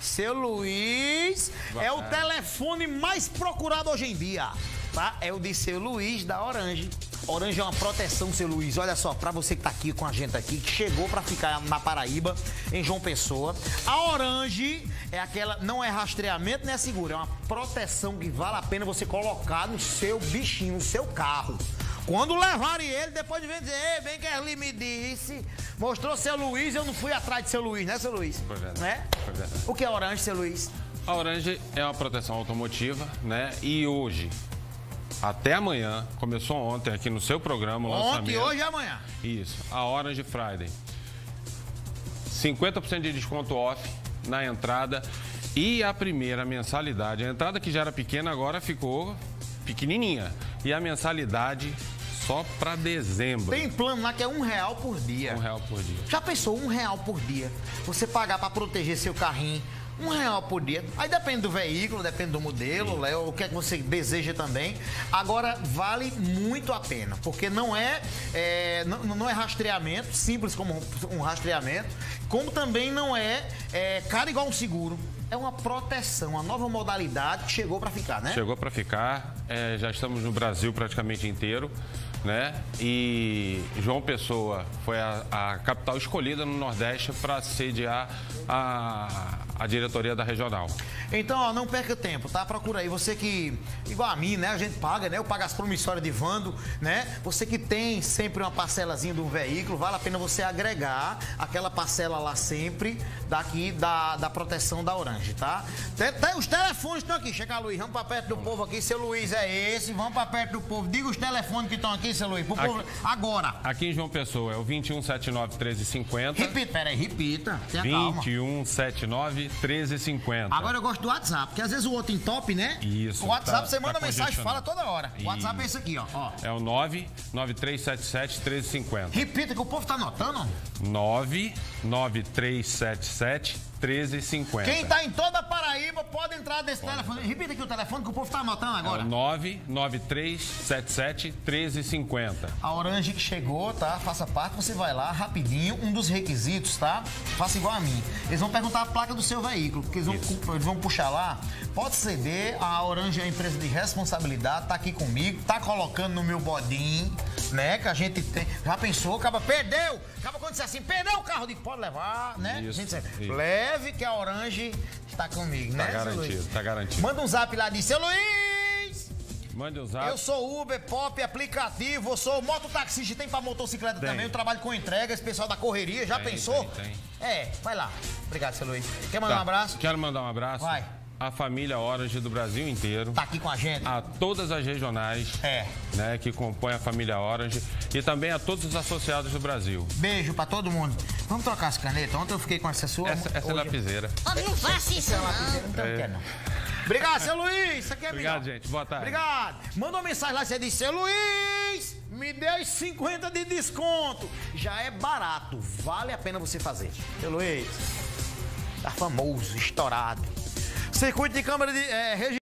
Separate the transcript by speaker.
Speaker 1: Seu Luiz
Speaker 2: Boa
Speaker 1: é o telefone mais procurado hoje em dia, tá? É o de seu Luiz da Orange. Orange é uma proteção, seu Luiz. Olha só, pra você que tá aqui com a gente aqui, que chegou pra ficar na Paraíba, em João Pessoa. A Orange é aquela, não é rastreamento nem é seguro, é uma proteção que vale a pena você colocar no seu bichinho, no seu carro. Quando levarem ele, depois de vir dizer, ei, bem que ele me disse, mostrou seu Luiz, eu não fui atrás de seu Luiz, né, seu Luiz?
Speaker 2: Foi verdade,
Speaker 1: Né?
Speaker 2: foi verdade.
Speaker 1: O que é Orange, seu Luiz?
Speaker 2: A Orange é uma proteção automotiva, né? E hoje, até amanhã, começou ontem aqui no seu programa o lançamento.
Speaker 1: Ontem, hoje e amanhã.
Speaker 2: Isso, a Orange Friday. 50% de desconto off na entrada e a primeira mensalidade. A entrada que já era pequena agora ficou pequenininha. E a mensalidade só para dezembro.
Speaker 1: Tem plano lá que é um real por dia.
Speaker 2: Um real por dia.
Speaker 1: Já pensou um real por dia? Você pagar pra proteger seu carrinho, um real por dia. Aí depende do veículo, depende do modelo, né, o que é que você deseja também. Agora, vale muito a pena, porque não é, é, não, não é rastreamento, simples como um rastreamento, como também não é, é caro igual um seguro. É uma proteção, uma nova modalidade que chegou pra ficar, né?
Speaker 2: Chegou para ficar, é, já estamos no Brasil praticamente inteiro, né? E João Pessoa foi a, a capital escolhida no Nordeste para sediar a, a diretoria da regional.
Speaker 1: Então, ó, não perca tempo, tá? Procura aí. Você que, igual a mim, né? A gente paga, né? Eu pago as promissórias de Vando, né? Você que tem sempre uma parcelazinha de um veículo, vale a pena você agregar aquela parcela lá sempre daqui da, da proteção da Orange, tá? Tem- tem- os telefones estão aqui. Chega, Luiz, vamos pra perto do povo aqui. Seu Luiz é esse, vamos pra perto do povo. Diga os telefones que estão aqui, seu Luiz, pro povo. Agora.
Speaker 2: Aqui em João Pessoa é o 2179 1350.
Speaker 1: Repita, peraí, repita. Tenha calma.
Speaker 2: 2179 1350.
Speaker 1: Agora eu gosto do WhatsApp, porque às vezes o outro entope, né?
Speaker 2: Isso,
Speaker 1: O WhatsApp
Speaker 2: tá-
Speaker 1: você manda
Speaker 2: tá
Speaker 1: mensagem e fala toda hora. O WhatsApp é esse aqui, ó. ó.
Speaker 2: É o 99377 1350.
Speaker 1: Repita que o povo tá anotando.
Speaker 2: 99377 1350.
Speaker 1: Quem tá em toda a Paraíba pode entrar nesse telefone. Repita aqui o telefone que o povo tá anotando
Speaker 2: É
Speaker 1: agora.
Speaker 2: o 99377 1350.
Speaker 1: A Orange que chegou, tá? Faça parte, você vai lá rapidinho. Um dos requisitos, tá? Faça igual a mim. Eles vão perguntar a placa do seu veículo, porque eles vão, eles vão puxar lá. Pode ceder, a Orange é uma empresa de responsabilidade, tá aqui comigo, tá colocando no meu bodinho, né? Que a gente tem. Já pensou, acaba perdeu! Acaba quando disser assim, perdeu o carro, digo, pode levar, né?
Speaker 2: Isso,
Speaker 1: a gente
Speaker 2: isso.
Speaker 1: Leve que a Orange está comigo, né?
Speaker 2: Tá garantido,
Speaker 1: Luiz?
Speaker 2: tá garantido.
Speaker 1: Manda um zap lá de seu Luiz!
Speaker 2: Mande o zap.
Speaker 1: Eu sou Uber, Pop, aplicativo, eu sou mototaxista, tem pra motocicleta
Speaker 2: Tem.
Speaker 1: também, eu trabalho com entrega, esse pessoal da correria, já
Speaker 2: Tem,
Speaker 1: pensou?
Speaker 2: tem, tem.
Speaker 1: É, vai lá. Obrigado, seu Luiz. Quer mandar
Speaker 2: Tá.
Speaker 1: um abraço?
Speaker 2: Quero mandar um abraço.
Speaker 1: Vai.
Speaker 2: A família Orange do Brasil inteiro.
Speaker 1: Tá aqui com a gente.
Speaker 2: A todas as regionais
Speaker 1: É.
Speaker 2: né, que compõem a família Orange. E também a todos os associados do Brasil.
Speaker 1: Beijo pra todo mundo. Vamos trocar as canetas? Ontem eu fiquei com essa sua.
Speaker 2: Essa, essa é lapiseira.
Speaker 3: Homem, não faça isso, não.
Speaker 1: Então, quer não. Obrigado, seu Luiz. Isso aqui é
Speaker 2: Obrigado,
Speaker 1: melhor.
Speaker 2: gente. Boa tarde.
Speaker 1: Obrigado. Manda uma mensagem lá, você diz, seu Luiz, me dê os 50 de desconto. Já é barato, vale a pena você fazer. Seu Luiz, tá famoso, estourado. Circuito de câmera de... É,